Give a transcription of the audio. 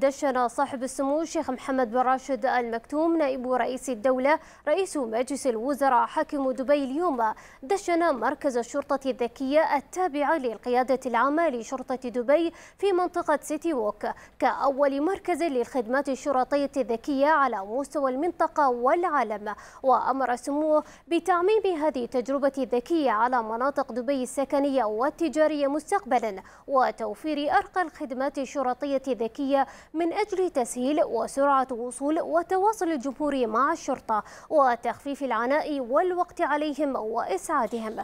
دشن صاحب السمو الشيخ محمد بن راشد المكتوم نائب رئيس الدولة رئيس مجلس الوزراء حاكم دبي اليوم دشن مركز الشرطة الذكية التابع للقيادة العامة لشرطة دبي في منطقة سيتي ووك كأول مركز للخدمات الشرطية الذكية على مستوى المنطقة والعالم. وأمر سموه بتعميم هذه التجربة الذكية على مناطق دبي السكنية والتجارية مستقبلا وتوفير أرقى الخدمات الشرطية الذكية من أجل تسهيل وسرعة وصول وتواصل الجمهور مع الشرطة وتخفيف العناء والوقت عليهم وإسعادهم.